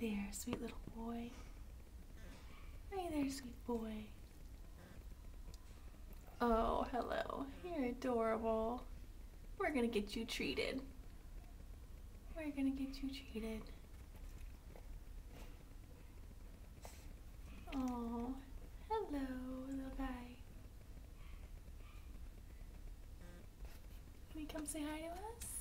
there, sweet little boy. Hey there, sweet boy. Oh, hello. You're adorable. We're gonna get you treated. We're gonna get you treated. Oh, hello, little guy. Can you come say hi to us?